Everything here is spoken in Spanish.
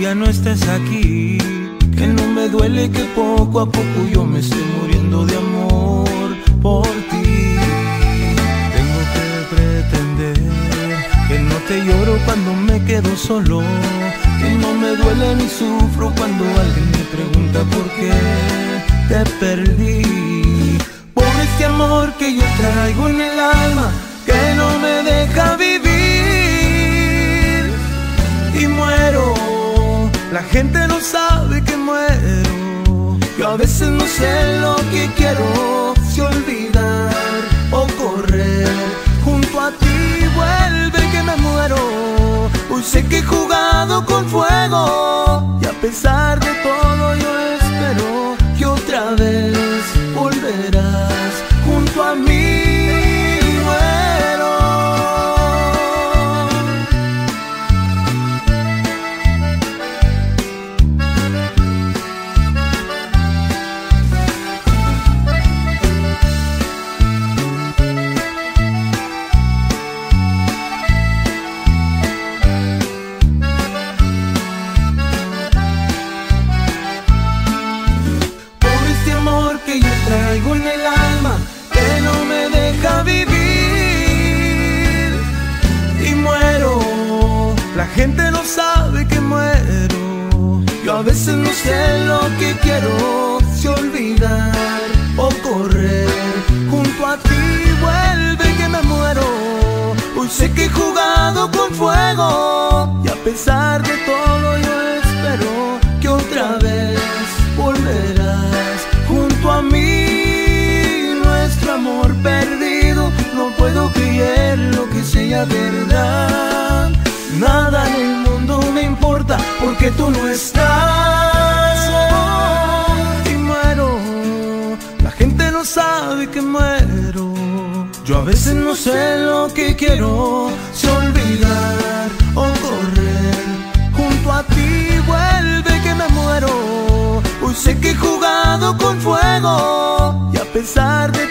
ya no estés aquí. Que no me duele que poco a poco yo me esté muriendo de amor por ti. Tengo que pretender que no te lloro cuando me quedo solo. Que no me duele ni sufro cuando alguien me pregunta por qué te perdí. Por este amor que yo traigo en el alma, que no me deja vivir. La gente no sabe que muero. Yo a veces no sé lo que quiero, si olvidar o correr. Junto a ti vuelve que me muero. Hoy sé que he jugado con fuego y a pesar de todo traigo en el alma que no me deja vivir. Y muero. La gente no sabe que muero. Yo a veces no sé lo que quiero. Si olvidar o correr. Junto a ti vuelve que me muero. Hoy sé que he jugado con fuego. Y a pesar sea verdad. Nada en el mundo me importa porque tú no estás. Y muero. La gente no sabe que muero. Yo a veces no sé lo que quiero. Si olvidar o correr. Junto a ti vuelve que me muero. Hoy sé que he jugado con fuego. Y a pesar de